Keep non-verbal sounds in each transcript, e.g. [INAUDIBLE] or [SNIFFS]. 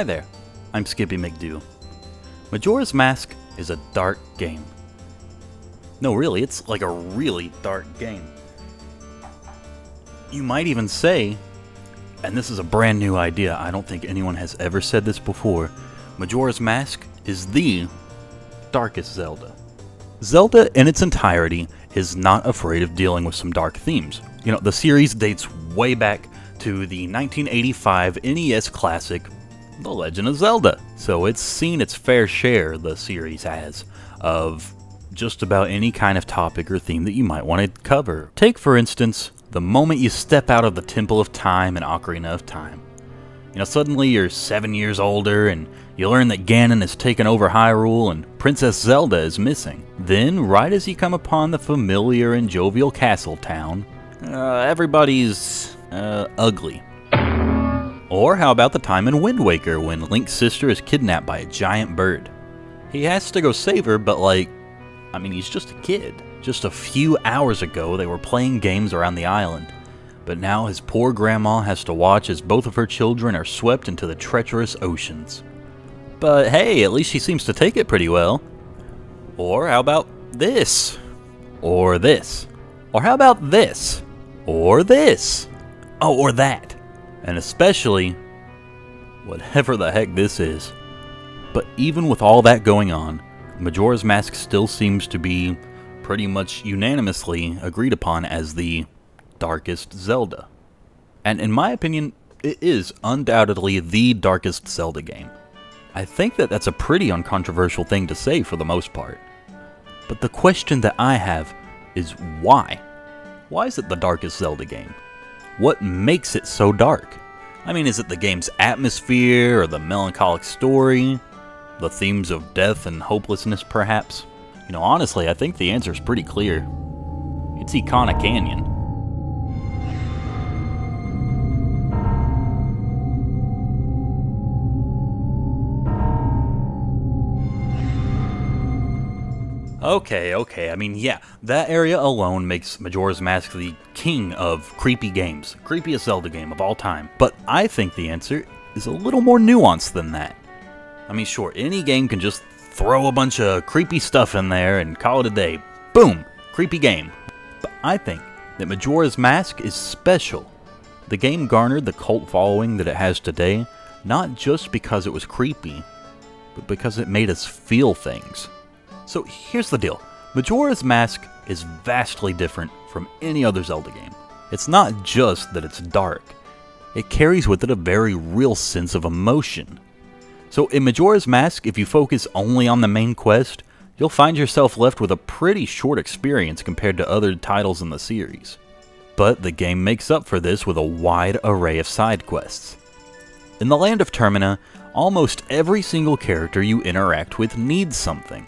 Hi there, I'm Skippy McDoo. Majora's Mask is a dark game. No, really, it's like a really dark game. You might even say, and this is a brand new idea, I don't think anyone has ever said this before, Majora's Mask is the darkest Zelda. Zelda in its entirety is not afraid of dealing with some dark themes. You know, the series dates way back to the 1985 NES classic, The Legend of Zelda. So it's seen its fair share, the series has, of just about any kind of topic or theme that you might want to cover. Take, for instance, the moment you step out of the Temple of Time and Ocarina of Time. You know, suddenly you're seven years older and you learn that Ganon has taken over Hyrule and Princess Zelda is missing. Then, right as you come upon the familiar and jovial castle town, uh, everybody's uh, ugly. Or how about the time in Wind Waker when Link's sister is kidnapped by a giant bird? He has to go save her, but like, I mean, he's just a kid. Just a few hours ago, they were playing games around the island. But now his poor grandma has to watch as both of her children are swept into the treacherous oceans. But hey, at least she seems to take it pretty well. Or how about this? Or this? Or how about this? Or this? Oh, or that. And especially, whatever the heck this is. But even with all that going on, Majora's Mask still seems to be pretty much unanimously agreed upon as the darkest Zelda. And in my opinion, it is undoubtedly the darkest Zelda game. I think that that's a pretty uncontroversial thing to say for the most part. But the question that I have is why? Why is it the darkest Zelda game? What makes it so dark? I mean, is it the game's atmosphere or the melancholic story? The themes of death and hopelessness, perhaps? You know, honestly, I think the answer is pretty clear. It's Ikana Canyon. Okay, okay, I mean, yeah, that area alone makes Majora's Mask the king of creepy games, creepiest Zelda game of all time. But I think the answer is a little more nuanced than that. I mean, sure, any game can just throw a bunch of creepy stuff in there and call it a day. Boom! Creepy game. But I think that Majora's Mask is special. The game garnered the cult following that it has today, not just because it was creepy, but because it made us feel things. So here's the deal Majora's Mask is vastly different from any other Zelda game. It's not just that it's dark, it carries with it a very real sense of emotion. So in Majora's Mask, if you focus only on the main quest, you'll find yourself left with a pretty short experience compared to other titles in the series. But the game makes up for this with a wide array of side quests. In the land of Termina, almost every single character you interact with needs something.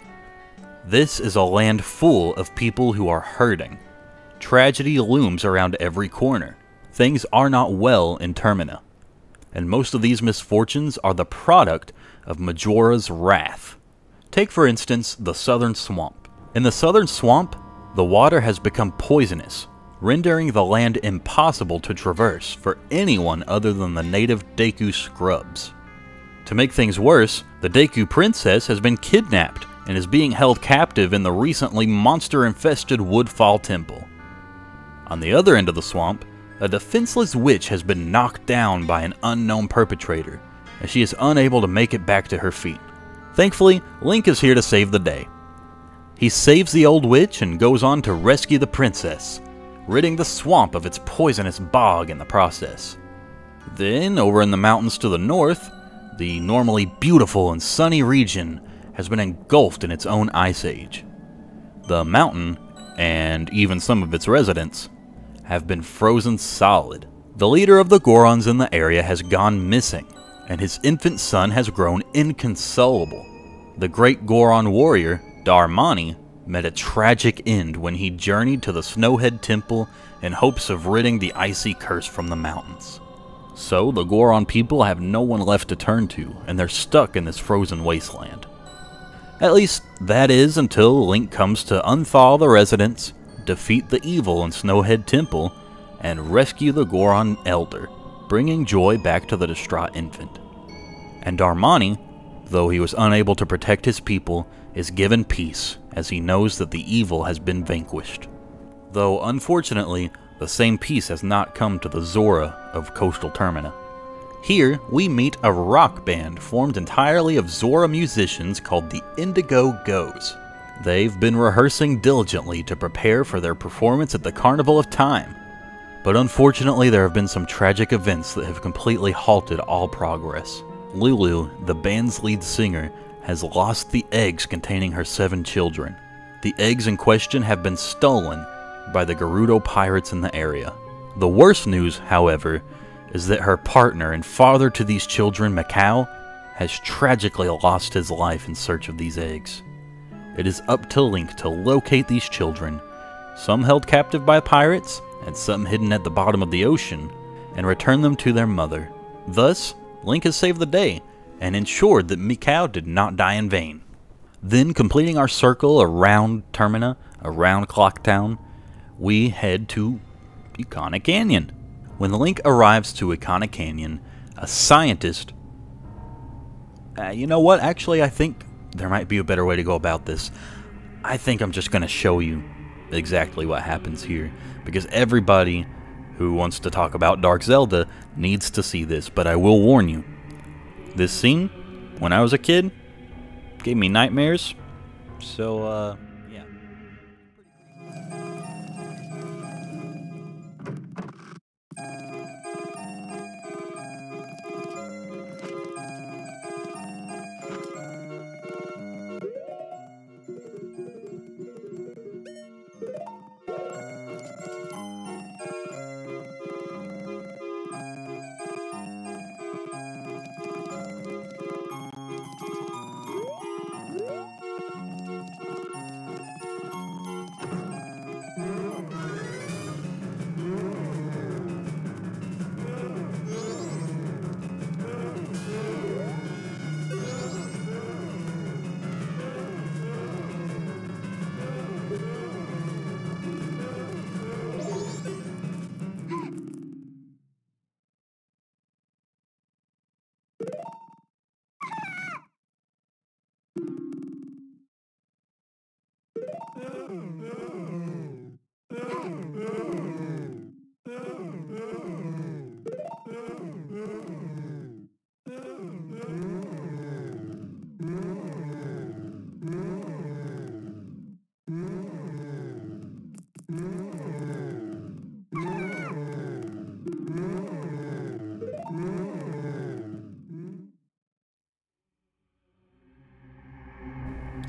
This is a land full of people who are hurting. Tragedy looms around every corner. Things are not well in Termina. And most of these misfortunes are the product of Majora's wrath. Take, for instance, the Southern Swamp. In the Southern Swamp, the water has become poisonous, rendering the land impossible to traverse for anyone other than the native Deku scrubs. To make things worse, the Deku princess has been kidnapped and is being held captive in the recently monster infested Woodfall Temple. On the other end of the swamp, a defenseless witch has been knocked down by an unknown perpetrator, and she is unable to make it back to her feet. Thankfully, Link is here to save the day. He saves the old witch and goes on to rescue the princess, ridding the swamp of its poisonous bog in the process. Then, over in the mountains to the north, the normally beautiful and sunny region has been engulfed in its own ice age. The mountain, and even some of its residents, have been frozen solid. The leader of the Gorons in the area has gone missing, and his infant son has grown inconsolable. The great Goron warrior, Darmani, met a tragic end when he journeyed to the Snowhead Temple in hopes of ridding the icy curse from the mountains. So the Goron people have no one left to turn to, and they're stuck in this frozen wasteland. At least, that is until Link comes to unthaw the residents, defeat the evil in Snowhead Temple, and rescue the Goron Elder, bringing joy back to the distraught infant. And Darmani, though he was unable to protect his people, is given peace as he knows that the evil has been vanquished. Though unfortunately, the same peace has not come to the Zora of coastal Termina. Here, we meet a rock band formed entirely of Zora musicians called the Indigo Goes. They've been rehearsing diligently to prepare for their performance at the Carnival of Time. But unfortunately, there have been some tragic events that have completely halted all progress. Lulu, the band's lead singer, has lost the eggs containing her seven children. The eggs in question have been stolen by the Gerudo pirates in the area. The worst news, however, is that her partner and father to these children, Mikau, has tragically lost his life in search of these eggs. It is up to Link to locate these children, some held captive by pirates, and some hidden at the bottom of the ocean, and return them to their mother. Thus, Link has saved the day, and ensured that Mikau did not die in vain. Then, completing our circle around Termina, around Clocktown, we head to Ikana Canyon. When the Link arrives to Ikana Canyon, a scientist... Uh, you know what? Actually, I think there might be a better way to go about this. I think I'm just going to show you exactly what happens here. Because everybody who wants to talk about Dark Zelda needs to see this. But I will warn you. This scene, when I was a kid, gave me nightmares. So, uh...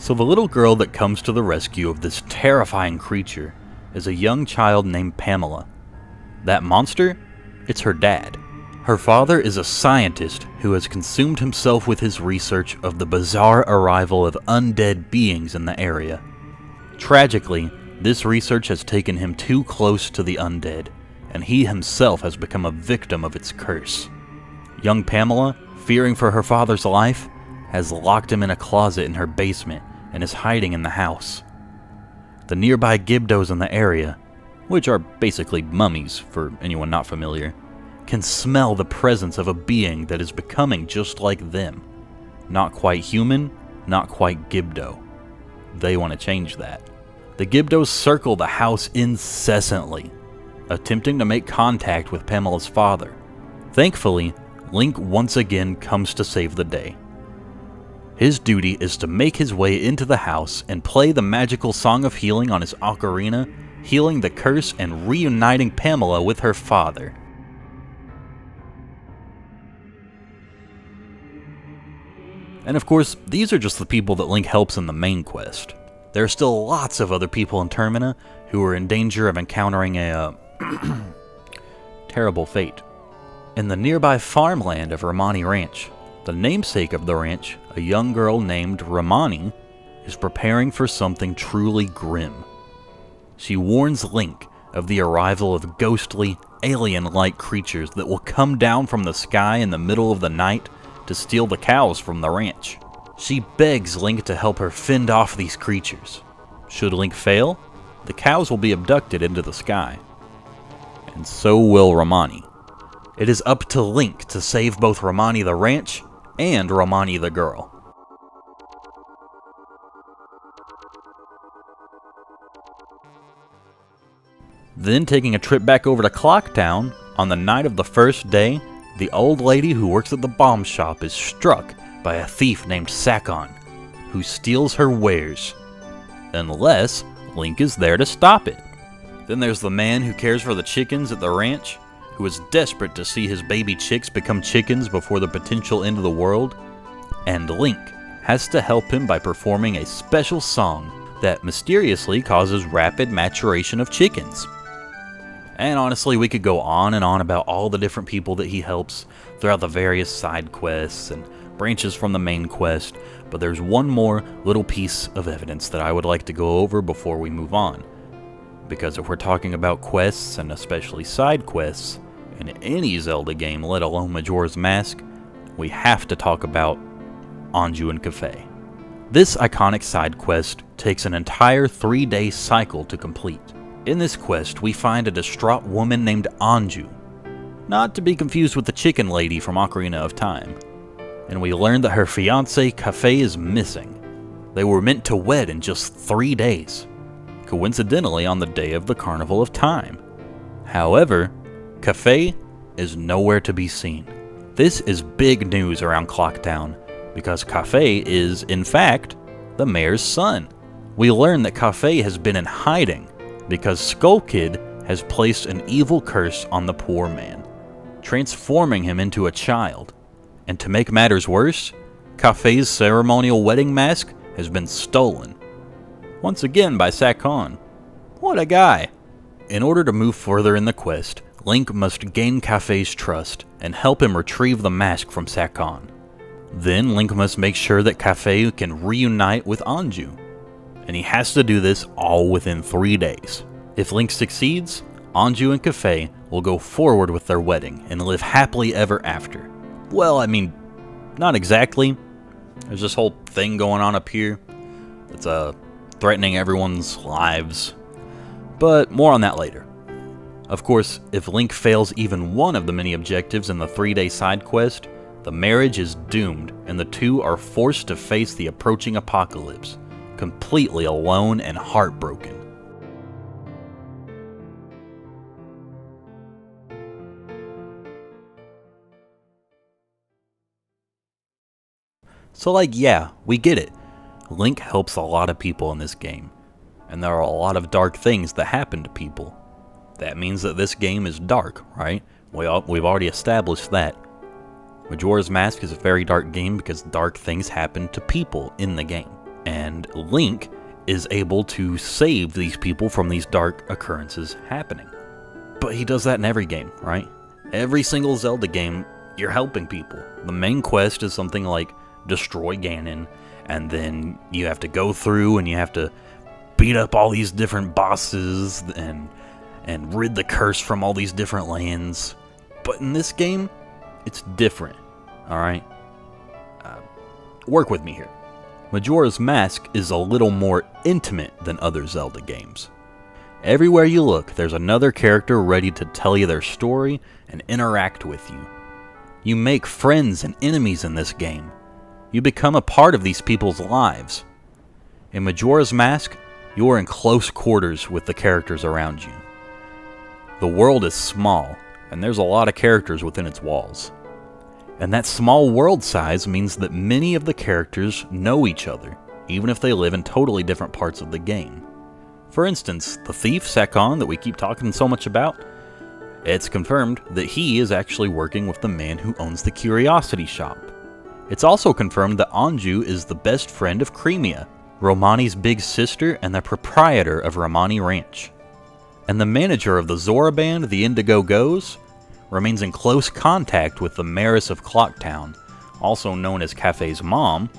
So the little girl that comes to the rescue of this terrifying creature is a young child named Pamela. That monster? It's her dad. Her father is a scientist who has consumed himself with his research of the bizarre arrival of undead beings in the area. Tragically, this research has taken him too close to the undead, and he himself has become a victim of its curse. Young Pamela, fearing for her father's life, has locked him in a closet in her basement and is hiding in the house. The nearby Gibdos in the area, which are basically mummies for anyone not familiar, can smell the presence of a being that is becoming just like them. Not quite human, not quite Gibdo. They want to change that. The Gibdos circle the house incessantly, attempting to make contact with Pamela's father. Thankfully, Link once again comes to save the day. His duty is to make his way into the house and play the magical Song of Healing on his ocarina, healing the curse and reuniting Pamela with her father. And of course, these are just the people that Link helps in the main quest. There are still lots of other people in Termina who are in danger of encountering a uh, [CLEARS THROAT] terrible fate. In the nearby farmland of Romani Ranch, the namesake of the ranch, a young girl named Romani, is preparing for something truly grim. She warns Link of the arrival of ghostly, alien-like creatures that will come down from the sky in the middle of the night to steal the cows from the ranch. She begs Link to help her fend off these creatures. Should Link fail, the cows will be abducted into the sky. And so will Romani. It is up to Link to save both Romani the ranch and Romani the girl. Then taking a trip back over to Clocktown, on the night of the first day, the old lady who works at the bomb shop is struck by a thief named Sakon, who steals her wares. Unless Link is there to stop it. Then there's the man who cares for the chickens at the ranch, who is desperate to see his baby chicks become chickens before the potential end of the world. And Link has to help him by performing a special song that mysteriously causes rapid maturation of chickens. And honestly, we could go on and on about all the different people that he helps throughout the various side quests and branches from the main quest, but there's one more little piece of evidence that I would like to go over before we move on. Because if we're talking about quests, and especially side quests, in any Zelda game, let alone Majora's Mask, we have to talk about Anju and Kafei. This iconic side quest takes an entire three day cycle to complete. In this quest, we find a distraught woman named Anju, not to be confused with the chicken lady from Ocarina of Time. And we learn that her fiance, Kafei, is missing. They were meant to wed in just three days, coincidentally on the day of the Carnival of Time. However, Kafei is nowhere to be seen. This is big news around Clocktown, because Kafei is, in fact, the mayor's son. We learn that Kafei has been in hiding because Skull Kid has placed an evil curse on the poor man, transforming him into a child. And to make matters worse, Kafei's ceremonial wedding mask has been stolen. Once again by Sakon. What a guy! In order to move further in the quest, Link must gain Kafei's trust and help him retrieve the mask from Sakon. Then Link must make sure that Kafei can reunite with Anju, and he has to do this all within three days. If Link succeeds, Anju and Kafei will go forward with their wedding and live happily ever after. Well, I mean, not exactly. There's this whole thing going on up here that's uh, threatening everyone's lives. But more on that later. Of course, if Link fails even one of the many objectives in the three day side quest, the marriage is doomed and the two are forced to face the approaching apocalypse completely alone and heartbroken. So, like, yeah, we get it. Link helps a lot of people in this game, and there are a lot of dark things that happen to people. That means that this game is dark, right? We we've already established that. Majora's Mask is a very dark game because dark things happen to people in the game and Link is able to save these people from these dark occurrences happening. But he does that in every game, right? Every single Zelda game, you're helping people. The main quest is something like destroy Ganon, and then you have to go through and you have to beat up all these different bosses and and rid the curse from all these different lands. But in this game, it's different. All right, uh, work with me here. Majora's Mask is a little more intimate than other Zelda games. Everywhere you look, there's another character ready to tell you their story and interact with you. You make friends and enemies in this game. You become a part of these people's lives. In Majora's Mask, you are in close quarters with the characters around you. The world is small, and there's a lot of characters within its walls. And that small world size means that many of the characters know each other, even if they live in totally different parts of the game. For instance, the thief, Sakon, that we keep talking so much about, it's confirmed that he is actually working with the man who owns the Curiosity Shop. It's also confirmed that Anju is the best friend of Cremia, Romani's big sister and the proprietor of Romani Ranch. And the manager of the Zora band, the Indigo-Go's, remains in close contact with the Mayoress of Clocktown, also known as Kafei's mom,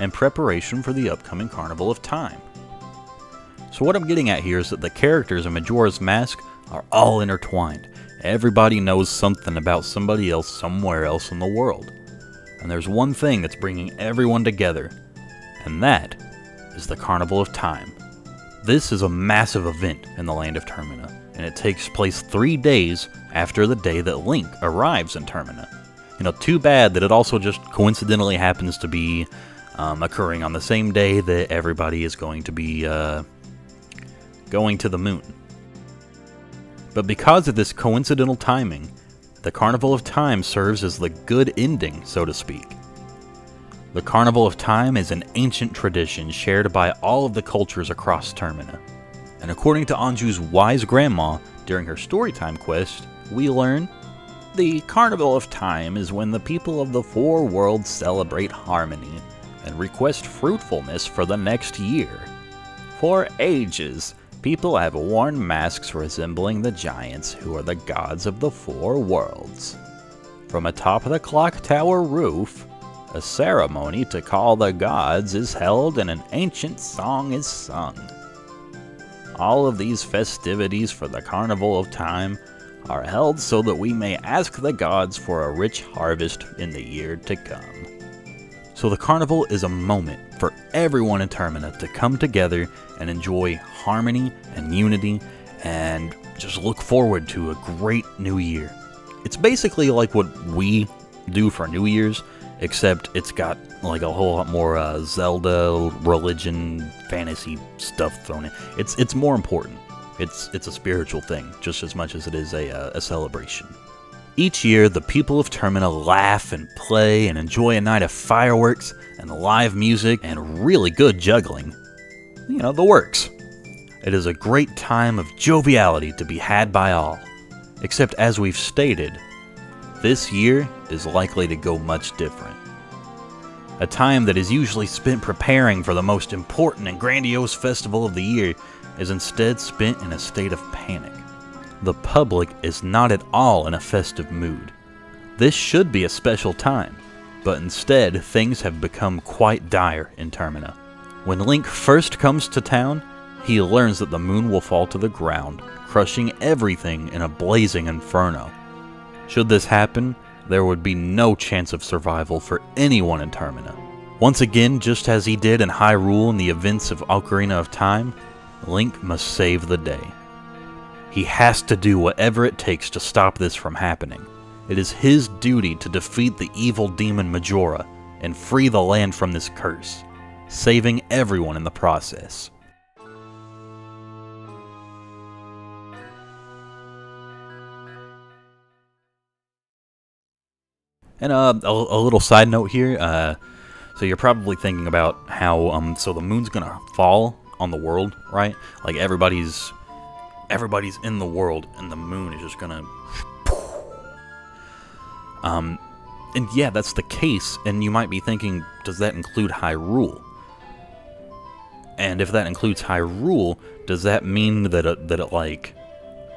in preparation for the upcoming Carnival of Time. So what I'm getting at here is that the characters in Majora's Mask are all intertwined. Everybody knows something about somebody else somewhere else in the world. And there's one thing that's bringing everyone together, and that is the Carnival of Time. This is a massive event in the land of Termina, and it takes place three days after the day that Link arrives in Termina. You know, too bad that it also just coincidentally happens to be um, occurring on the same day that everybody is going to be uh, going to the moon. But because of this coincidental timing, the Carnival of Time serves as the good ending, so to speak. The Carnival of Time is an ancient tradition shared by all of the cultures across Termina. And according to Anju's wise grandma, during her storytime quest, we learn the Carnival of Time is when the people of the four worlds celebrate harmony and request fruitfulness for the next year. For ages, people have worn masks resembling the giants who are the gods of the four worlds. From atop of the clock tower roof, a ceremony to call the gods is held and an ancient song is sung. All of these festivities for the Carnival of Time are held so that we may ask the gods for a rich harvest in the year to come. So the carnival is a moment for everyone in Termina to come together and enjoy harmony and unity and just look forward to a great new year. It's basically like what we do for New Year's, except it's got like a whole lot more uh, Zelda religion fantasy stuff thrown in. It's it's more important. It's it's a spiritual thing just as much as it is a, uh, a celebration. Each year, the people of Termina laugh and play and enjoy a night of fireworks and live music and really good juggling. You know, the works. It is a great time of joviality to be had by all. Except as we've stated, this year is likely to go much different. A time that is usually spent preparing for the most important and grandiose festival of the year is instead spent in a state of panic. The public is not at all in a festive mood. This should be a special time, but instead things have become quite dire in Termina. When Link first comes to town, he learns that the moon will fall to the ground, crushing everything in a blazing inferno. Should this happen, there would be no chance of survival for anyone in Termina. Once again, just as he did in Hyrule in the events of Ocarina of Time, Link must save the day. He has to do whatever it takes to stop this from happening. It is his duty to defeat the evil demon Majora and free the land from this curse, saving everyone in the process. And uh, a, a, little side note here. Uh, so you're probably thinking about how um, so the moon's gonna fall on the world, right? Like everybody's everybody's in the world, and the moon is just gonna. [SNIFFS] Um, and yeah, that's the case. And you might be thinking, does that include Hyrule? And if that includes Hyrule, does that mean that it, that it like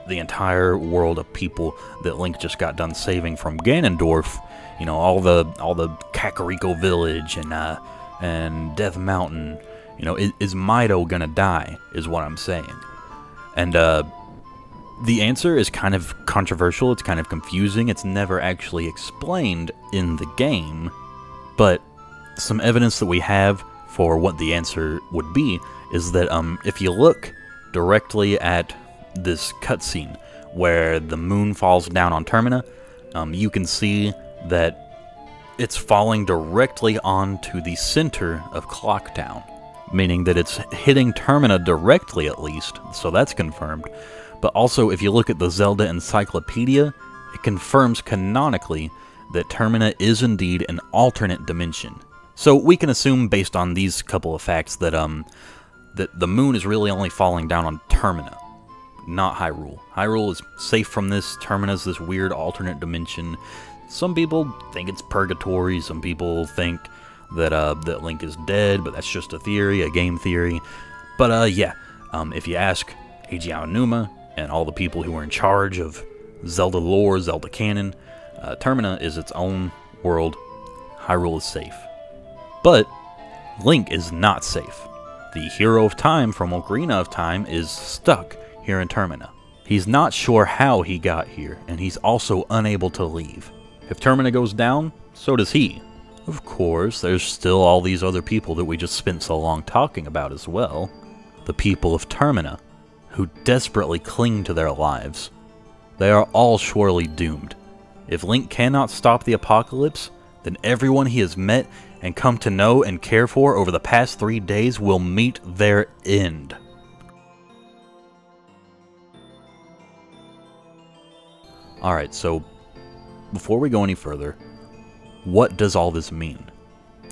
the entire world of people that Link just got done saving from Ganondorf you know all the all the Kakariko village and uh, and Death Mountain. You know, is, is Mido gonna die? Is what I'm saying. And uh, the answer is kind of controversial. It's kind of confusing. It's never actually explained in the game, but some evidence that we have for what the answer would be is that um, if you look directly at this cutscene where the moon falls down on Termina, um, you can see that it's falling directly onto the center of Clocktown, meaning that it's hitting Termina directly at least, so that's confirmed. But also, if you look at the Zelda Encyclopedia, it confirms canonically that Termina is indeed an alternate dimension. So we can assume, based on these couple of facts, that um, that the moon is really only falling down on Termina, not Hyrule. Hyrule is safe from this. Termina's this weird alternate dimension some people think it's purgatory. Some people think that uh, that Link is dead, but that's just a theory, a game theory. But uh, yeah, um, if you ask Eiji Aonuma and all the people who are in charge of Zelda lore, Zelda canon, uh, Termina is its own world. Hyrule is safe. But Link is not safe. The hero of time from Ocarina of Time is stuck here in Termina. He's not sure how he got here, and he's also unable to leave. If Termina goes down, so does he. Of course, there's still all these other people that we just spent so long talking about as well. The people of Termina, who desperately cling to their lives. They are all surely doomed, If Link cannot stop the apocalypse, then everyone he has met and come to know and care for over the past three days will meet their end. Alright, so before we go any further, what does all this mean?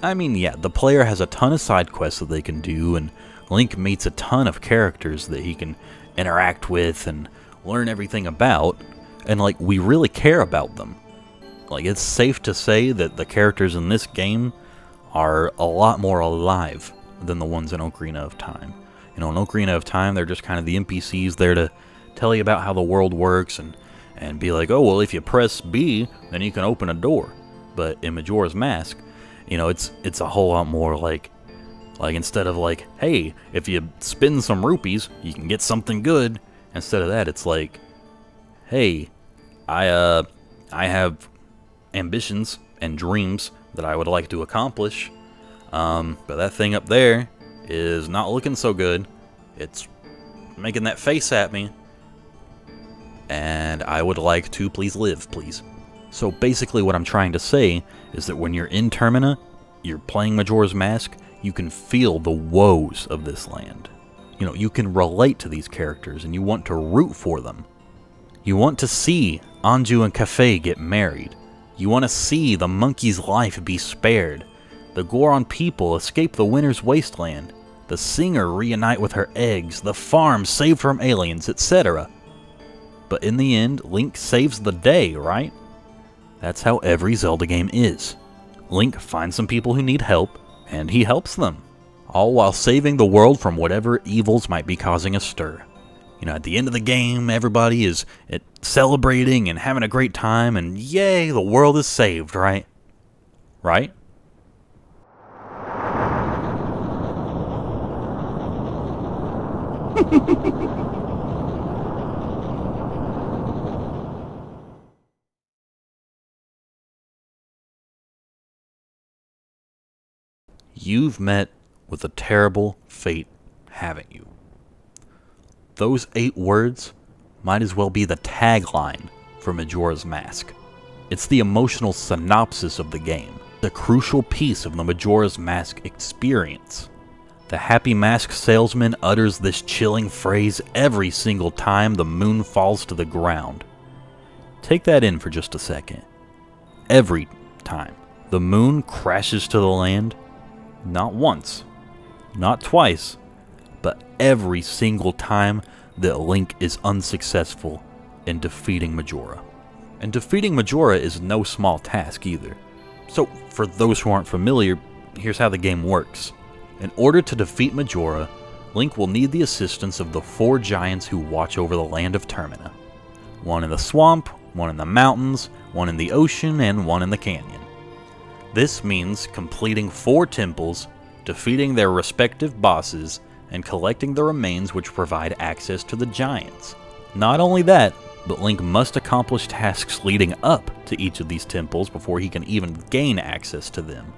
I mean, yeah, the player has a ton of side quests that they can do, and Link meets a ton of characters that he can interact with and learn everything about, and like, we really care about them. Like, it's safe to say that the characters in this game are a lot more alive than the ones in Ocarina of Time. You know, in Ocarina of Time, they're just kind of the NPCs there to tell you about how the world works and, and be like, oh, well, if you press B, then you can open a door. But in Majora's Mask, you know, it's it's a whole lot more like, like instead of like, hey, if you spin some rupees, you can get something good. Instead of that, it's like, hey, I uh, I have ambitions and dreams that I would like to accomplish. Um, but that thing up there is not looking so good. It's making that face at me. And I would like to please live, please. So basically what I'm trying to say is that when you're in Termina, you're playing Majora's Mask, you can feel the woes of this land. You know, you can relate to these characters and you want to root for them. You want to see Anju and Kafei get married. You want to see the monkey's life be spared, the Goron people escape the winter's wasteland, the singer reunite with her eggs, the farm saved from aliens, etc. But in the end, Link saves the day, right? That's how every Zelda game is. Link finds some people who need help, and he helps them, all while saving the world from whatever evils might be causing a stir. You know, at the end of the game, everybody is eh, celebrating and having a great time, and yay, the world is saved, right? Right? [LAUGHS] You've met with a terrible fate, haven't you? Those eight words might as well be the tagline for Majora's Mask. It's the emotional synopsis of the game, the crucial piece of the Majora's Mask experience. The happy mask salesman utters this chilling phrase every single time the moon falls to the ground. Take that in for just a second. Every time the moon crashes to the land, not once, not twice, but every single time that Link is unsuccessful in defeating Majora. And defeating Majora is no small task either. So, for those who aren't familiar, here's how the game works. In order to defeat Majora, Link will need the assistance of the four giants who watch over the land of Termina. One in the swamp, one in the mountains, one in the ocean, and one in the canyon. This means completing four temples, defeating their respective bosses, and collecting the remains which provide access to the giants. Not only that, but Link must accomplish tasks leading up to each of these temples before he can even gain access to them.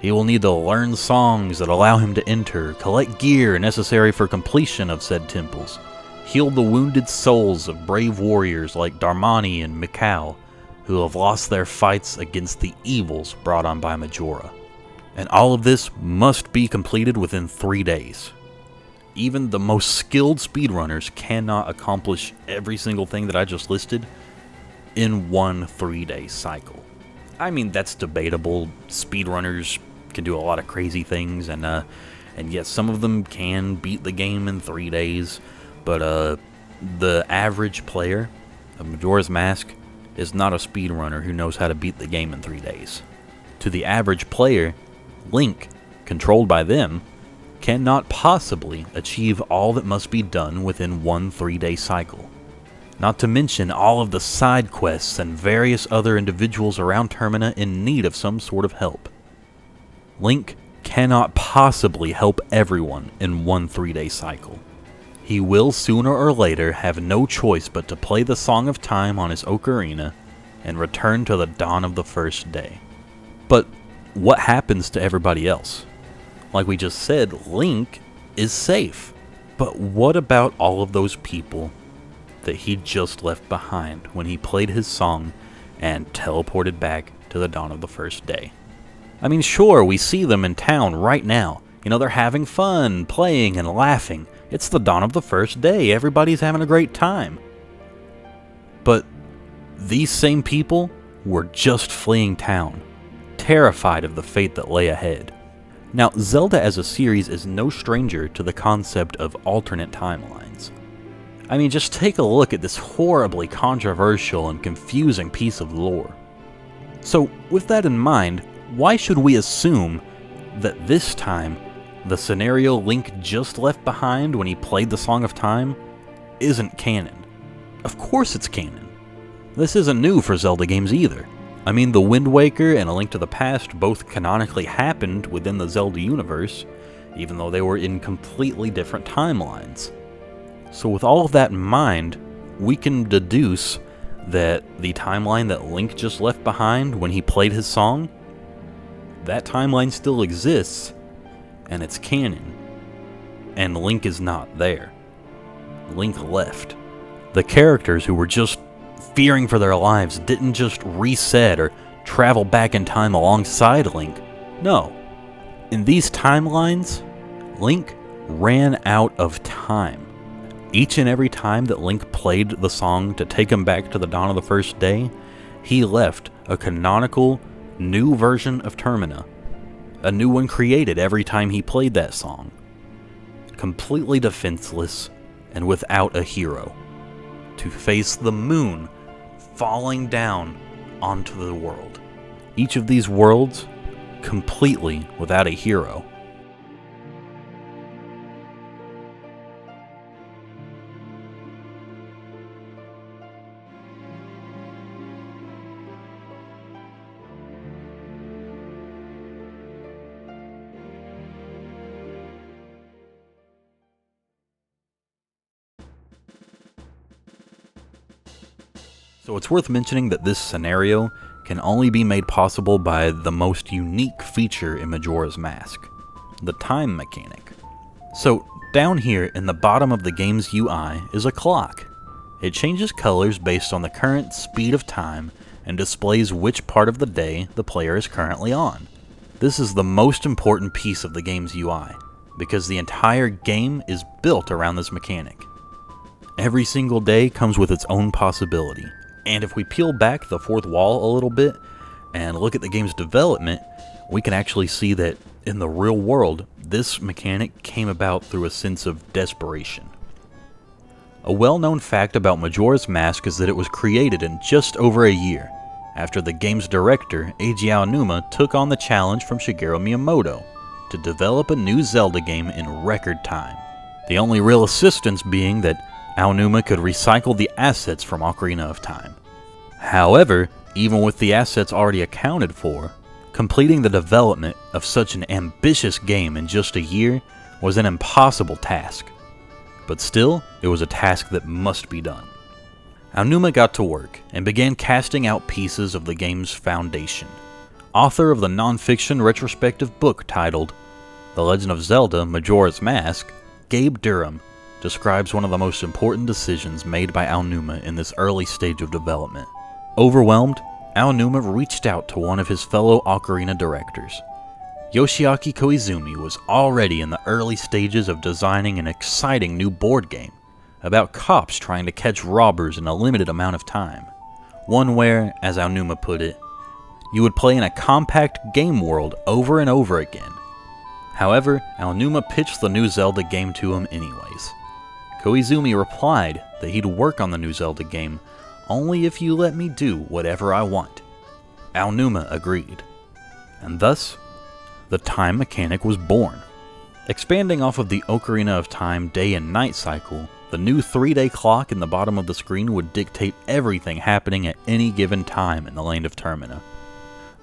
He will need to learn songs that allow him to enter, collect gear necessary for completion of said temples, heal the wounded souls of brave warriors like Darmani and Mikau, who have lost their fights against the evils brought on by Majora. And all of this must be completed within three days even the most skilled speedrunners cannot accomplish every single thing that I just listed in one three day cycle. I mean, that's debatable. Speedrunners can do a lot of crazy things, and uh, and yes, some of them can beat the game in three days, but uh, the average player of Majora's Mask is not a speedrunner who knows how to beat the game in three days. To the average player, Link, controlled by them, cannot possibly achieve all that must be done within one three day cycle. Not to mention all of the side quests and various other individuals around Termina in need of some sort of help. Link cannot possibly help everyone in one three day cycle. He will sooner or later have no choice but to play the Song of Time on his ocarina and return to the dawn of the first day. But what happens to everybody else? Like we just said, Link is safe. But what about all of those people that he just left behind when he played his song and teleported back to the dawn of the first day. I mean, sure, we see them in town right now. You know, they're having fun, playing, and laughing. It's the dawn of the first day. Everybody's having a great time. But these same people were just fleeing town, terrified of the fate that lay ahead. Now, Zelda as a series is no stranger to the concept of alternate timelines. I mean, just take a look at this horribly controversial and confusing piece of lore. So, with that in mind, why should we assume that this time, the scenario Link just left behind when he played the Song of Time isn't canon? Of course it's canon. This isn't new for Zelda games either. I mean, The Wind Waker and A Link to the Past both canonically happened within the Zelda universe, even though they were in completely different timelines. So, with all of that in mind, we can deduce that the timeline that Link just left behind when he played his song, that timeline still exists, and it's canon. And Link is not there. Link left. The characters who were just fearing for their lives didn't just reset or travel back in time alongside Link. No. In these timelines, Link ran out of time. Each and every time that Link played the song to take him back to the dawn of the first day, he left a canonical new version of Termina. A new one created every time he played that song. Completely defenseless and without a hero. To face the moon falling down onto the world. Each of these worlds completely without a hero. So it's worth mentioning that this scenario can only be made possible by the most unique feature in Majora's Mask, the time mechanic. So down here in the bottom of the game's UI is a clock. It changes colors based on the current speed of time and displays which part of the day the player is currently on. This is the most important piece of the game's UI, because the entire game is built around this mechanic. Every single day comes with its own possibility, and if we peel back the fourth wall a little bit and look at the game's development, we can actually see that in the real world, this mechanic came about through a sense of desperation. A well-known fact about Majora's Mask is that it was created in just over a year, after the game's director, Eiji Aonuma, took on the challenge from Shigeru Miyamoto to develop a new Zelda game in record time. The only real assistance being that Aonuma could recycle the assets from Ocarina of Time. However, even with the assets already accounted for, completing the development of such an ambitious game in just a year was an impossible task. But still, it was a task that must be done. Aonuma got to work and began casting out pieces of the game's foundation. Author of the non-fiction retrospective book titled The Legend of Zelda Majora's Mask, Gabe Durham describes one of the most important decisions made by Aonuma in this early stage of development. Overwhelmed, Aonuma reached out to one of his fellow Ocarina directors. Yoshiaki Koizumi was already in the early stages of designing an exciting new board game about cops trying to catch robbers in a limited amount of time. One where, as Aonuma put it, you would play in a compact game world over and over again. However, Aonuma pitched the new Zelda game to him anyways. Koizumi replied that he'd work on the new Zelda game only if you let me do whatever I want. Aonuma agreed, and thus, the time mechanic was born. Expanding off of the Ocarina of Time day and night cycle, the new 3-day clock in the bottom of the screen would dictate everything happening at any given time in the Land of Termina.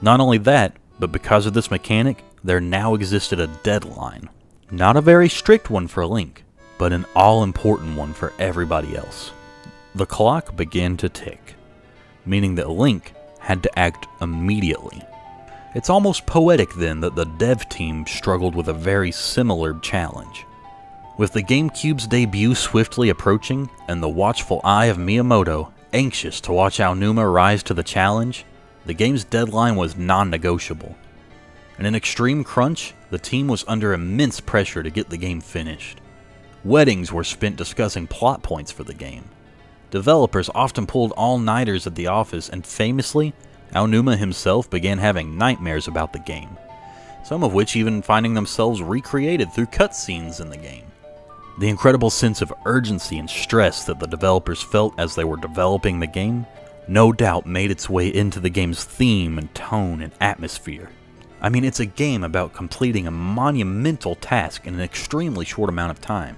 Not only that, but because of this mechanic, there now existed a deadline. Not a very strict one for Link, but an all-important one for everybody else. The clock began to tick, meaning that Link had to act immediately. It's almost poetic then that the dev team struggled with a very similar challenge. With the GameCube's debut swiftly approaching and the watchful eye of Miyamoto Anxious to watch Aonuma rise to the challenge, the game's deadline was non negotiable. In an extreme crunch, the team was under immense pressure to get the game finished. Weddings were spent discussing plot points for the game. Developers often pulled all nighters at the office, and famously, Aonuma himself began having nightmares about the game, some of which even finding themselves recreated through cutscenes in the game. The incredible sense of urgency and stress that the developers felt as they were developing the game no doubt made its way into the game's theme and tone and atmosphere. I mean, it's a game about completing a monumental task in an extremely short amount of time,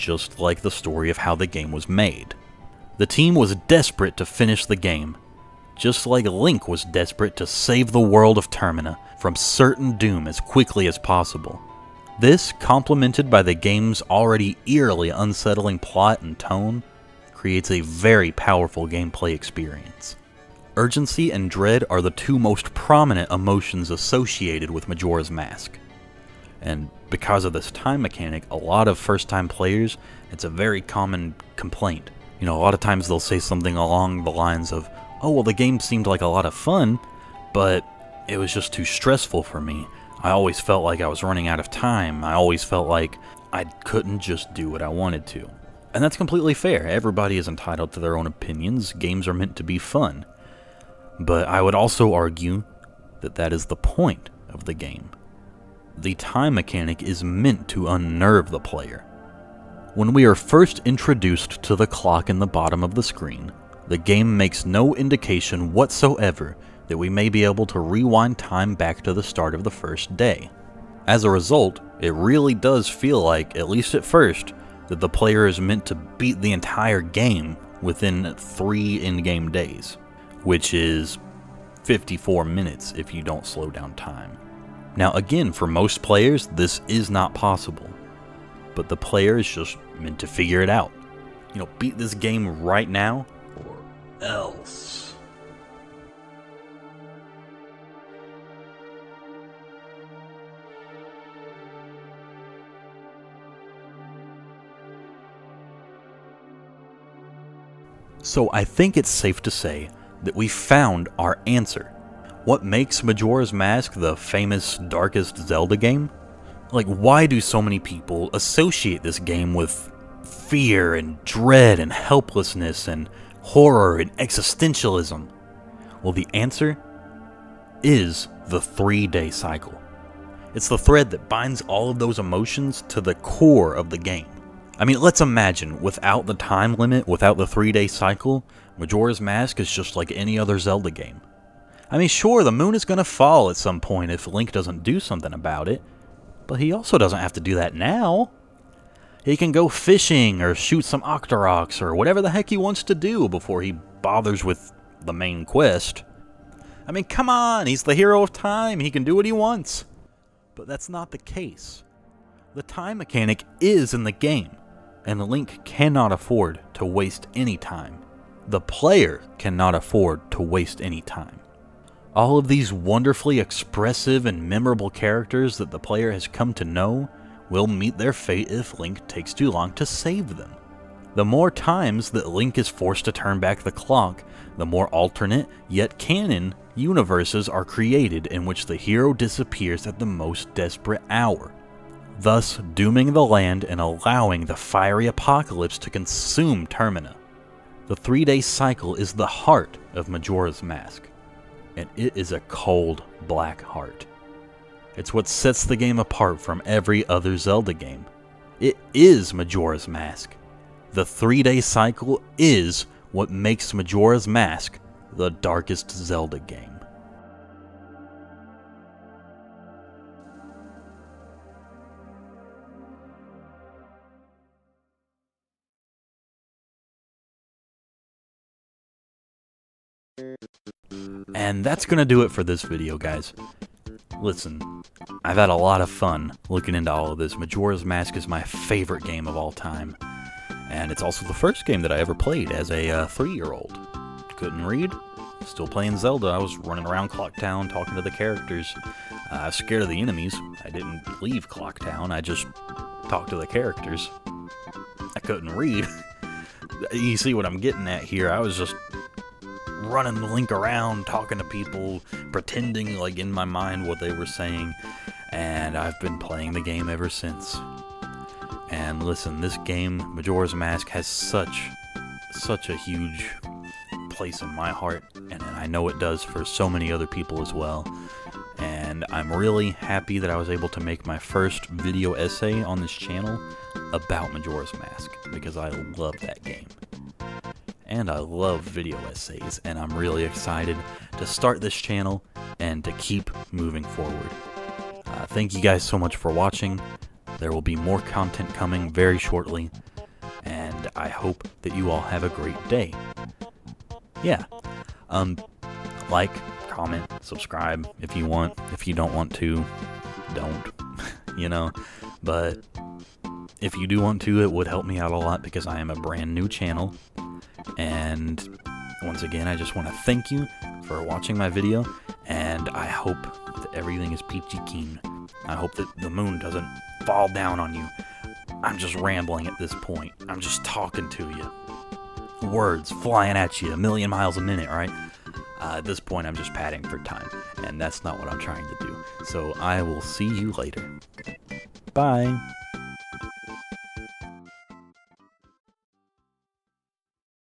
just like the story of how the game was made. The team was desperate to finish the game, just like Link was desperate to save the world of Termina from certain doom as quickly as possible. This, complemented by the game's already eerily unsettling plot and tone, creates a very powerful gameplay experience. Urgency and dread are the two most prominent emotions associated with Majora's Mask. And because of this time mechanic, a lot of first time players, it's a very common complaint. You know, a lot of times they'll say something along the lines of, oh, well, the game seemed like a lot of fun, but it was just too stressful for me. I always felt like I was running out of time. I always felt like I couldn't just do what I wanted to. And that's completely fair. Everybody is entitled to their own opinions. Games are meant to be fun. But I would also argue that that is the point of the game. The time mechanic is meant to unnerve the player. When we are first introduced to the clock in the bottom of the screen, the game makes no indication whatsoever that we may be able to rewind time back to the start of the first day. As a result, it really does feel like, at least at first, that the player is meant to beat the entire game within three in game days, which is 54 minutes if you don't slow down time. Now, again, for most players, this is not possible, but the player is just meant to figure it out. You know, beat this game right now or else. So I think it's safe to say that we found our answer. What makes Majora's Mask the famous darkest Zelda game? Like, why do so many people associate this game with fear and dread and helplessness and horror and existentialism? Well, the answer is the three day cycle. It's the thread that binds all of those emotions to the core of the game. I mean, let's imagine, without the time limit, without the three day cycle, Majora's Mask is just like any other Zelda game. I mean, sure, the moon is going to fall at some point if Link doesn't do something about it, but he also doesn't have to do that now. He can go fishing or shoot some Octoroks or whatever the heck he wants to do before he bothers with the main quest. I mean, come on, he's the hero of time, he can do what he wants. But that's not the case. The time mechanic is in the game, and Link cannot afford to waste any time. The player cannot afford to waste any time. All of these wonderfully expressive and memorable characters that the player has come to know will meet their fate if Link takes too long to save them. The more times that Link is forced to turn back the clock, the more alternate, yet canon, universes are created in which the hero disappears at the most desperate hour, thus dooming the land and allowing the fiery apocalypse to consume Termina. The three day cycle is the heart of Majora's Mask, and it is a cold, black heart. It's what sets the game apart from every other Zelda game. It is Majora's Mask. The three day cycle is what makes Majora's Mask the darkest Zelda game. And that's going to do it for this video, guys. Listen, I've had a lot of fun looking into all of this. Majora's Mask is my favorite game of all time. And it's also the first game that I ever played as a uh, three-year-old. Couldn't read, still playing Zelda. I was running around Clock Town talking to the characters. Uh, I was scared of the enemies. I didn't leave Clock Town, I just talked to the characters. I couldn't read. [LAUGHS] you see what I'm getting at here. I was just running the link around, talking to people, pretending like in my mind what they were saying, and I've been playing the game ever since. And listen, this game, Majora's Mask, has such, such a huge place in my heart, and I know it does for so many other people as well. And I'm really happy that I was able to make my first video essay on this channel about Majora's Mask, because I love that game and I love video essays, and I'm really excited to start this channel and to keep moving forward. Uh, thank you guys so much for watching. There will be more content coming very shortly, and I hope that you all have a great day. Yeah. Um, like, comment, subscribe if you want. If you don't want to, don't. [LAUGHS] you know? But if you do want to, it would help me out a lot because I am a brand new channel and once again, I just want to thank you for watching my video, and I hope that everything is peachy keen. I hope that the moon doesn't fall down on you. I'm just rambling at this point. I'm just talking to you. Words flying at you a million miles a minute, right? Uh, at this point, I'm just padding for time, and that's not what I'm trying to do. So I will see you later. Bye.